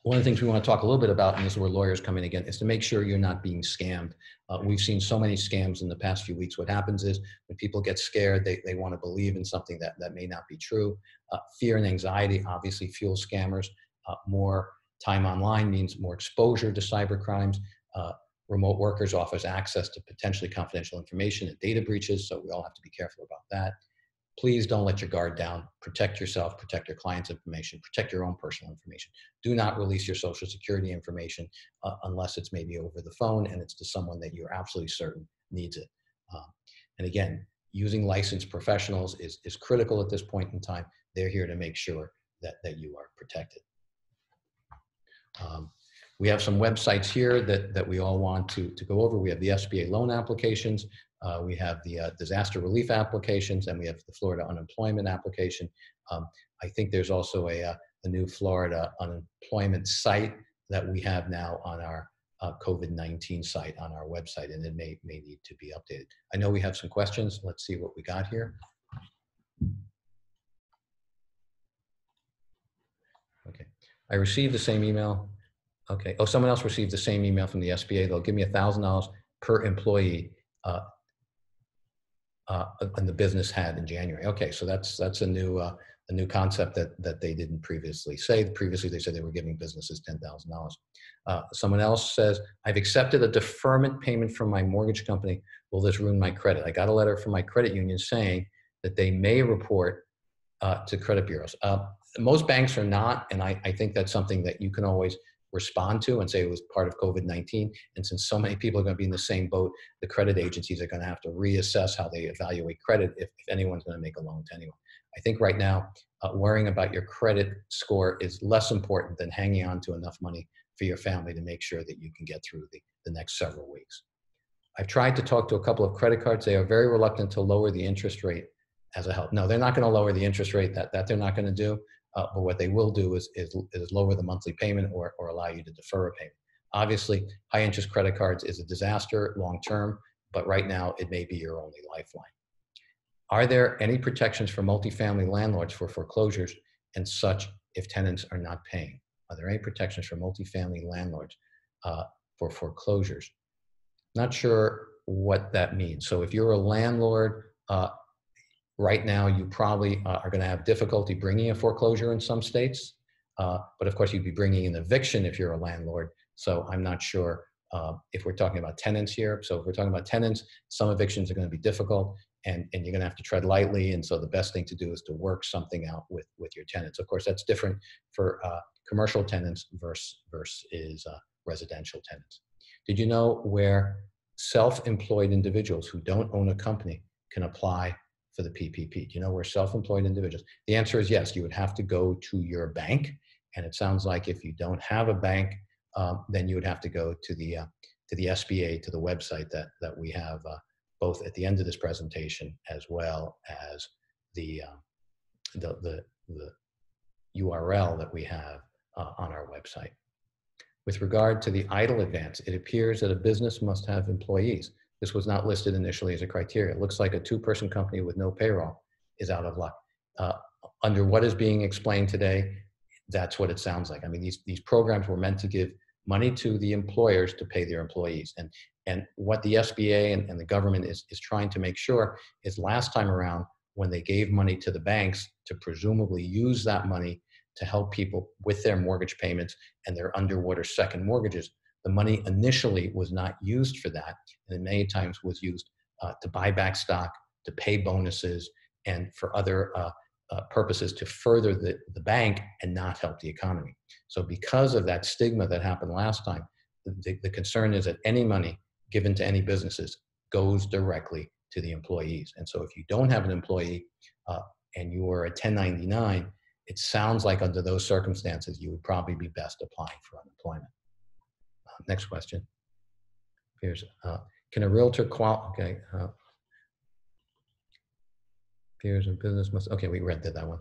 One of the things we want to talk a little bit about, and this is where lawyers come in again, is to make sure you're not being scammed. Uh, we've seen so many scams in the past few weeks. What happens is when people get scared, they, they want to believe in something that, that may not be true. Uh, fear and anxiety obviously fuel scammers. Uh, more time online means more exposure to cyber crimes. Uh, remote workers offers access to potentially confidential information and data breaches, so we all have to be careful about that. Please don't let your guard down. Protect yourself, protect your client's information, protect your own personal information. Do not release your social security information uh, unless it's maybe over the phone and it's to someone that you're absolutely certain needs it. Um, and again, using licensed professionals is, is critical at this point in time. They're here to make sure that, that you are protected. Um, we have some websites here that, that we all want to, to go over. We have the SBA loan applications, uh, we have the uh, disaster relief applications, and we have the Florida unemployment application. Um, I think there's also a, uh, a new Florida unemployment site that we have now on our uh, COVID-19 site on our website, and it may, may need to be updated. I know we have some questions. Let's see what we got here. Okay, I received the same email Okay. Oh, someone else received the same email from the SBA. They'll give me a thousand dollars per employee, uh, uh, and the business had in January. Okay, so that's that's a new uh, a new concept that, that they didn't previously say. Previously, they said they were giving businesses $10,000. Uh, someone else says, I've accepted a deferment payment from my mortgage company. Will this ruin my credit? I got a letter from my credit union saying that they may report uh, to credit bureaus. Most banks are not, and I, I think that's something that you can always respond to and say it was part of COVID 19. And since so many people are going to be in the same boat, the credit agencies are going to have to reassess how they evaluate credit if, if anyone's going to make a loan to anyone. I think right now, uh, worrying about your credit score is less important than hanging on to enough money for your family to make sure that you can get through the, the next several weeks. I've tried to talk to a couple of credit cards. They are very reluctant to lower the interest rate as a help. No, they're not going to lower the interest rate. That, that they're not going to do. Uh, but what they will do is, is, is lower the monthly payment or, or allow you to defer a payment. Obviously, high interest credit cards is a disaster long term, but right now it may be your only lifeline. Are there any protections for multifamily landlords for foreclosures and such if tenants are not paying? Are there any protections for multifamily landlords uh, for foreclosures? Not sure what that means. So if you're a landlord, uh, right now you probably uh, are going to have difficulty bringing a foreclosure in some states. Uh, but of course, you'd be bringing an eviction if you're a landlord. So I'm not sure uh, if we're talking about tenants here. So if we're talking about tenants, some evictions are going to be difficult and, and you're going to have to tread lightly. And so the best thing to do is to work something out with, with your tenants. Of course, that's different for uh, commercial tenants versus, versus uh, residential tenants. Did you know where self-employed individuals who don't own a company can apply for the PPP? Do you know where self-employed individuals? The answer is yes. You would have to go to your bank, and it sounds like if you don't have a bank, um, then you would have to go to the uh, to the SBA to the website that that we have uh, both at the end of this presentation as well as the uh, the, the, the URL that we have uh, on our website. With regard to the EIDL advance, it appears that a business must have employees. This was not listed initially as a criteria. It looks like a two-person company with no payroll is out of luck. Uh, under what is being explained today, that's what it sounds like. I mean, these, these programs were meant to give money to the employers to pay their employees. And, and what the SBA and, and the government is, is trying to make sure is last time around, when they gave money to the banks to presumably use that money to help people with their mortgage payments and their underwater second mortgages, the money initially was not used for that, and many times was used uh, to buy back stock, to pay bonuses, and for other uh, uh, purposes to further the, the bank and not help the economy. So because of that stigma that happened last time, the, the concern is that any money given to any businesses goes directly to the employees. And so if you don't have an employee uh, and you are a 1099, it sounds like under those circumstances, you would probably be best applying for unemployment. Next question. Here's, uh, can a realtor qual, okay. Uh, peers and business must, okay, we read that one.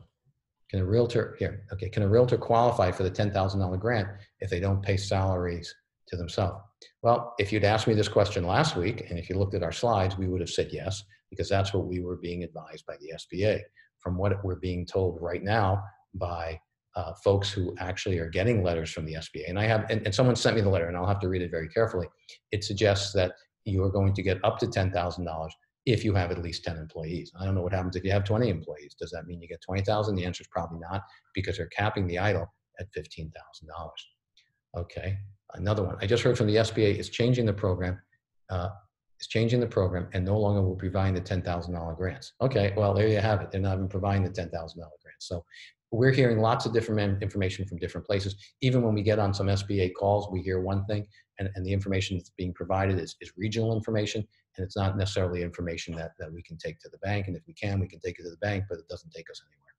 Can a realtor, here, okay, can a realtor qualify for the $10,000 grant if they don't pay salaries to themselves? Well, if you'd asked me this question last week, and if you looked at our slides, we would have said yes, because that's what we were being advised by the SBA. From what we're being told right now by uh, folks who actually are getting letters from the SBA. And I have, and, and, someone sent me the letter, and I'll have to read it very carefully. It suggests that you are going to get up to ten thousand dollars if you have at least ten employees. I don't know what happens if you have twenty employees. Does that mean you get twenty thousand? The answer is probably not, because they're capping the EIDL at fifteen thousand dollars. Okay, another one. I just heard from the SBA is changing the program. Uh, is changing the program and no longer will be providing the $10,000 grants. Okay, well, there you have it. They're not even providing the $10,000 grants. So we're hearing lots of different information from different places. Even when we get on some SBA calls, we hear one thing, and, and the information that's being provided is, is regional information, and it's not necessarily information that, that we can take to the bank. And if we can, we can take it to the bank, but it doesn't take us anywhere.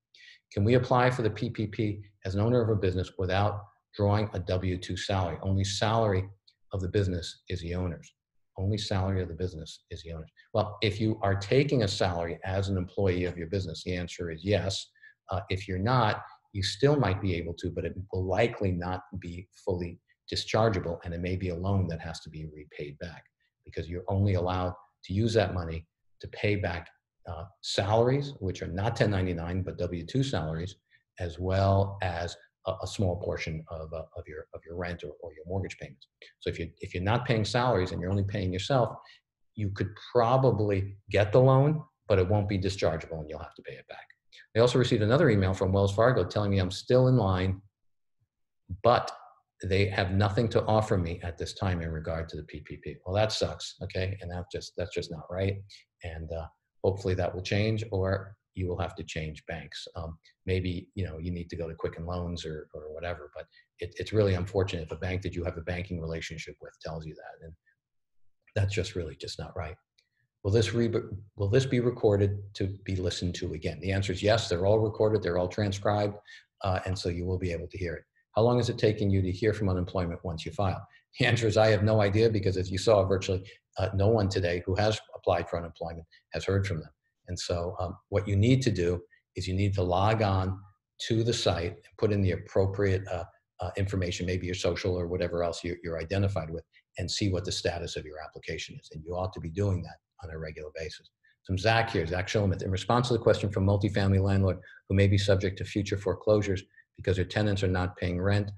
Can we apply for the PPP as an owner of a business without drawing a W-2 salary? Only salary of the business is the owner's. Only salary of the business is the owner's. Well, if you are taking a salary as an employee of your business, the answer is yes uh, if you're not, you still might be able to, but it will likely not be fully dischargeable, and it may be a loan that has to be repaid back because you're only allowed to use that money to pay back uh, salaries, which are not 1099 but W-2 salaries, as well as a, a small portion of, uh, of your of your rent or, or your mortgage payments. So if you if you're not paying salaries and you're only paying yourself, you could probably get the loan, but it won't be dischargeable, and you'll have to pay it back. I also received another email from Wells Fargo telling me I'm still in line, but they have nothing to offer me at this time in regard to the PPP. Well, that sucks, okay? And that just that's just not right. And uh, hopefully that will change, or you will have to change banks. Um, maybe you know you need to go to Quicken Loans or or whatever. But it, it's really unfortunate if a bank that you have a banking relationship with tells you that, and that's just really just not right. Will this re- will this be recorded to be listened to again? The answer is yes. They're all recorded. They're all transcribed, uh, and so you will be able to hear it. How long is it taking you to hear from unemployment once you file? The answer is I have no idea because as you saw, virtually uh, no one today who has applied for unemployment has heard from them. And so um, what you need to do is you need to log on to the site and put in the appropriate uh, uh, information, maybe your social or whatever else you're, you're identified with, and see what the status of your application is. And you ought to be doing that on a regular basis. Some Zach here, Zach Shulman. In response to the question from multifamily landlord who may be subject to future foreclosures, because their tenants are not paying rent.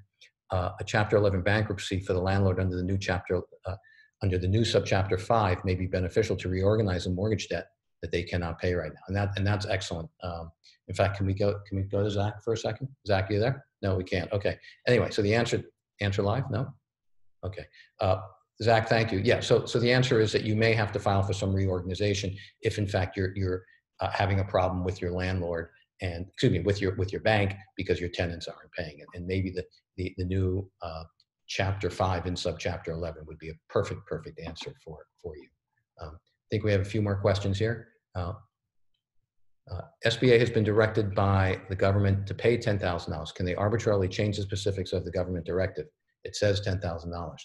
Uh, a Chapter 11 bankruptcy for the landlord under the new chapter, uh, under the new subchapter 5 may be beneficial to reorganize a mortgage debt that they cannot pay right now, and that and that's excellent. Um, in fact, can we go? Can we go to Zach for a second? Zach, you there? No, we can't. Okay. Anyway, so the answer answer live? No. Okay. Uh, Zach, thank you. Yeah. So so the answer is that you may have to file for some reorganization if, in fact, you're you're uh, having a problem with your landlord and excuse me with your with your bank because your tenants aren't paying it and maybe the the, the new uh, chapter 5 in subchapter 11 would be a perfect perfect answer for for you um, i think we have a few more questions here uh, uh, SBA has been directed by the government to pay $10,000. Can they arbitrarily change the specifics of the government directive? It says $10,000.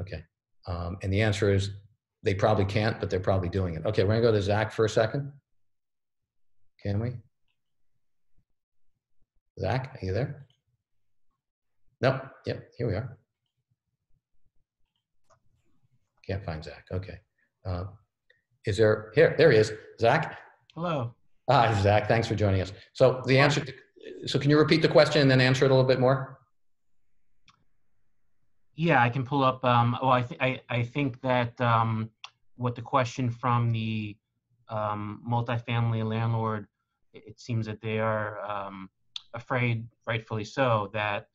Okay. Um, and the answer is they probably can't, but they're probably doing it. Okay, we're gonna go to Zach for a second. Can we? Zach, are you there? Nope. Yep. Here we are. Can't find Zach. Okay. Uh, is there here? There he is. Zach. Hello. Hi, Zach. Thanks for joining us. So the answer. To, so can you repeat the question and then answer it a little bit more? Yeah, I can pull up. Um, well, I, th- I I think that um, what the question from the um, multifamily landlord, it, it seems that they are um, afraid, rightfully so, that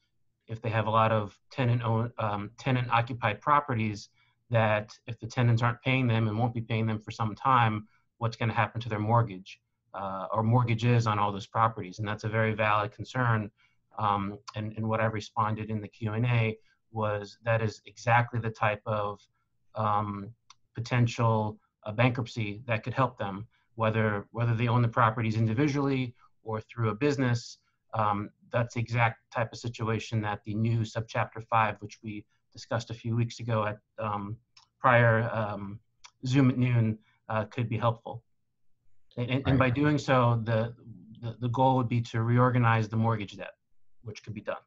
if they have a lot of tenant owned, um, tenant occupied properties, that if the tenants aren't paying them and won't be paying them for some time, what's going to happen to their mortgage uh, or mortgages on all those properties? And that's a very valid concern. Um, and, and what I responded in the Q&A was that is exactly the type of um, potential uh, bankruptcy that could help them, whether whether they own the properties individually or through a business. Um, that's the exact type of situation that the new subchapter five, which we discussed a few weeks ago at um, prior um, Zoom at noon, uh, could be helpful. And, and by doing so, the, the the goal would be to reorganize the mortgage debt, which could be done.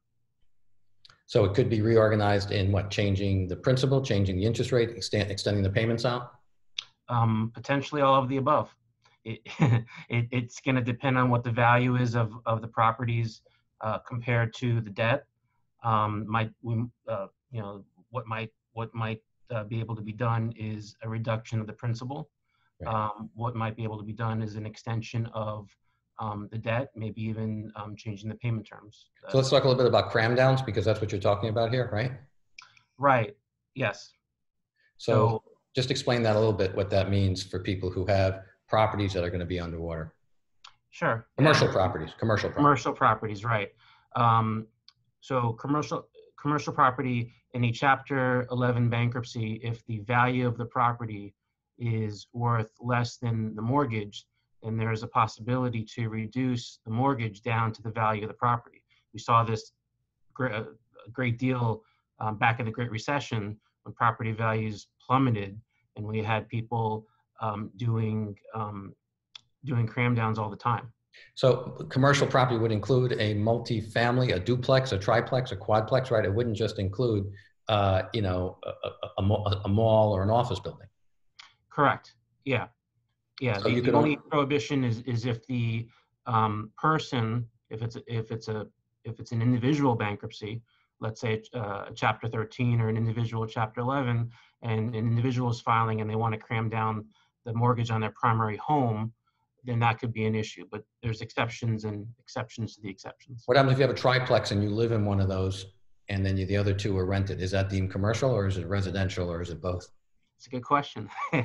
So it could be reorganized in what? Changing the principal, changing the interest rate, extend, extending the payments out? Um, potentially all of the above. It, it, it's going to depend on what the value is of, of the properties uh, compared to the debt. Um, might we, uh, you know, what might what might uh, be able to be done is a reduction of the principal. Right. Um, what might be able to be done is an extension of um, the debt, maybe even um, changing the payment terms. So let's talk a little bit about cram downs because that's what you're talking about here, right? Right. Yes. So just explain that a little bit, what that means for people who have properties that are going to be underwater. Sure. Commercial Yeah. properties, commercial properties. Commercial properties, right. Um, so commercial, commercial property in a chapter 11 bankruptcy, if the value of the property is worth less than the mortgage, then there is a possibility to reduce the mortgage down to the value of the property. We saw this gr- a great deal um, back in the Great Recession when property values plummeted and we had people um, doing um, doing cram downs all the time. So commercial property would include a multi-family, a duplex, a triplex, a quadplex, right? It wouldn't just include, uh, you know, a, a, a a mall or an office building. Correct. Yeah. Yeah. So the you the only prohibition is, is if the um, person, if it's, if it's a, if it's an individual bankruptcy, let's say uh, a chapter 13 or an individual chapter 11, and an individual is filing and they want to cram down the mortgage on their primary home, then that could be an issue. But there's exceptions and exceptions to the exceptions. What happens if you have a triplex and you live in one of those and then you, the other two are rented? Is that deemed commercial or is it residential or is it both? It's a good question.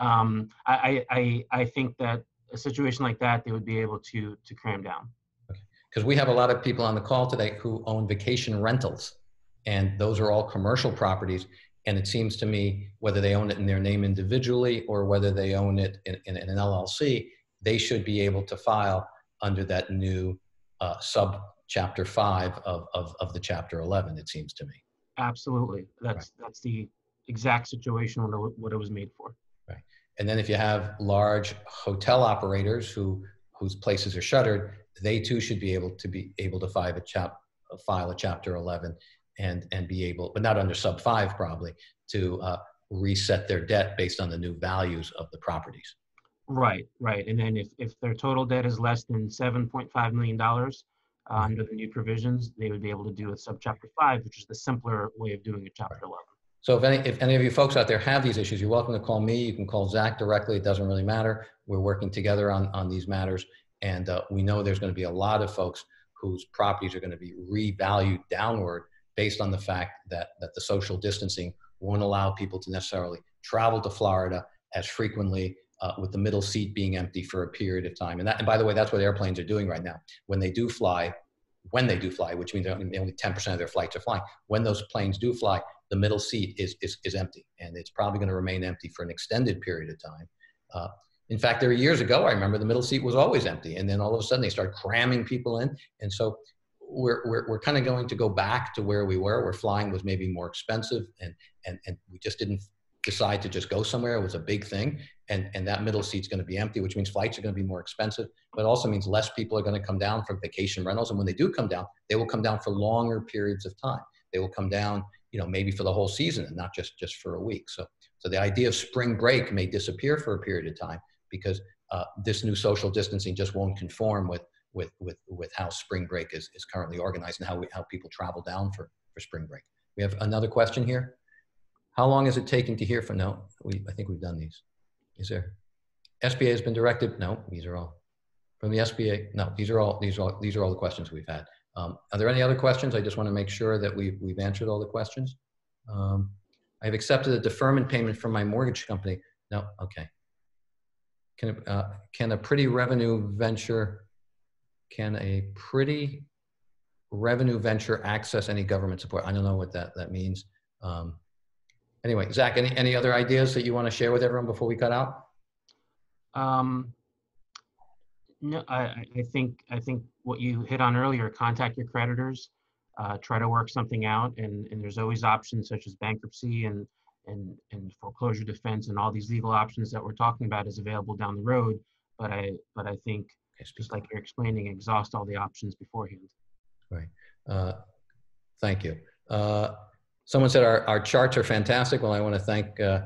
um, I, I, I think that a situation like that, they would be able to to cram down. Because we have a lot of people on the call today who own vacation rentals, and those are all commercial properties. And it seems to me, whether they own it in their name individually or whether they own it in, in, in an LLC, they should be able to file under that new uh, sub chapter five of, of, of the chapter 11, it seems to me. Absolutely, that's that's the exact situation what it, what it was made for. Right. And then if you have large hotel operators who whose places are shuttered, they too should be able to be able to file a chap file a chapter 11 and and be able, but not under sub five probably, to uh, reset their debt based on the new values of the properties. Right, right. And then if, if their total debt is less than $7.5 million uh, under the new provisions, they would be able to do a subchapter five, which is the simpler way of doing a chapter 11. So if any, if any of you folks out there have these issues, you're welcome to call me. You can call Zach directly. It doesn't really matter. We're working together on, on these matters. And uh, we know there's going to be a lot of folks whose properties are going to be revalued downward based on the fact that, that the social distancing won't allow people to necessarily travel to Florida as frequently uh, with the middle seat being empty for a period of time. And, that, and by the way, that's what airplanes are doing right now. When they do fly, when they do fly, which means only 10% of their flights are flying, when those planes do fly, the middle seat is, is, is empty. And it's probably going to remain empty for an extended period of time. Uh, in fact, there were years ago, I remember the middle seat was always empty. And then all of a sudden they started cramming people in. And so we're, we're, we're kind of going to go back to where we were, where flying was maybe more expensive and, and, and we just didn't decide to just go somewhere. It was a big thing. And, and that middle seat's going to be empty, which means flights are going to be more expensive, but also means less people are going to come down for vacation rentals. And when they do come down, they will come down for longer periods of time. They will come down, you know, maybe for the whole season and not just, just for a week. So, so the idea of spring break may disappear for a period of time because uh, this new social distancing just won't conform with, with, with, with how spring break is, is currently organized and how, we, how people travel down for, for spring break. We have another question here. How long is it taking to hear from? No, we, I think we've done these. Is there? SBA has been directed. No, these are all from the SBA. No, these are all these are all, these are all the questions we've had. Um, are there any other questions? I just want to make sure that we've we've answered all the questions. Um, I've accepted a deferment payment from my mortgage company. No, okay. Can uh, can a pretty revenue venture can a pretty revenue venture access any government support? I don't know what that that means. Um, anyway, Zach, any, any other ideas that you want to share with everyone before we cut out? Um, no, I, I think I think what you hit on earlier. Contact your creditors, uh, try to work something out, and and there's always options such as bankruptcy and and and foreclosure defense and all these legal options that we're talking about is available down the road. But I but I think just like you're explaining, exhaust all the options beforehand. Right. Uh, thank you. Uh, someone said our, our charts are fantastic. Well, I want to thank uh, uh,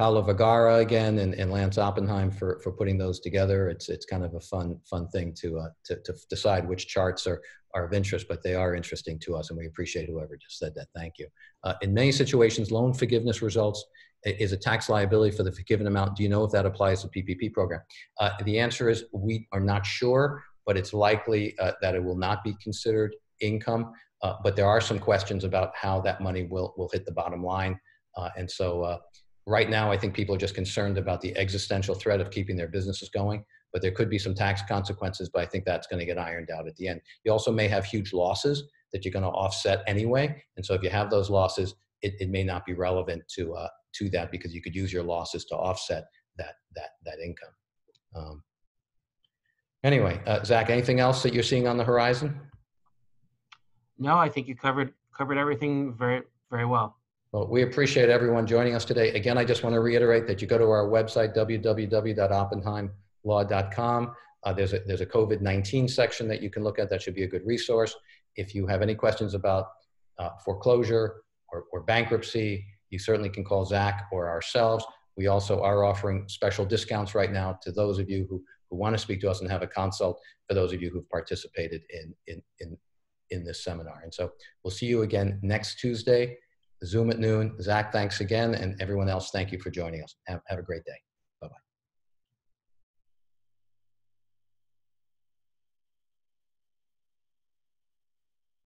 Paolo Vergara again and, and Lance Oppenheim for, for putting those together. It's, it's kind of a fun, fun thing to, uh, to, to decide which charts are, are of interest, but they are interesting to us and we appreciate whoever just said that. Thank you. Uh, in many situations, loan forgiveness results is a tax liability for the forgiven amount. Do you know if that applies to PPP program? Uh, the answer is we are not sure, but it's likely uh, that it will not be considered income. Uh, but there are some questions about how that money will, will hit the bottom line. Uh, and so right now, I think people are just concerned about the existential threat of keeping their businesses going. But there could be some tax consequences, but I think that's going to get ironed out at the end. You also may have huge losses that you're going to offset anyway. And so if you have those losses, it, it may not be relevant to, uh, to that because you could use your losses to offset that, that, that income. Um, anyway, uh, Zach, anything else that you're seeing on the horizon? No, I think you covered covered everything very very well. Well, we appreciate everyone joining us today. Again, I just want to reiterate that you go to our website www.oppenheimlaw.com. Uh, there's a there's a COVID-19 section that you can look at. That should be a good resource. If you have any questions about uh, foreclosure or, or bankruptcy, you certainly can call Zach or ourselves. We also are offering special discounts right now to those of you who, who want to speak to us and have a consult for those of you who've participated in, in, in, in this seminar. And so we'll see you again next Tuesday, Zoom at noon. Zach, thanks again. And everyone else, thank you for joining us. Have, have a great day.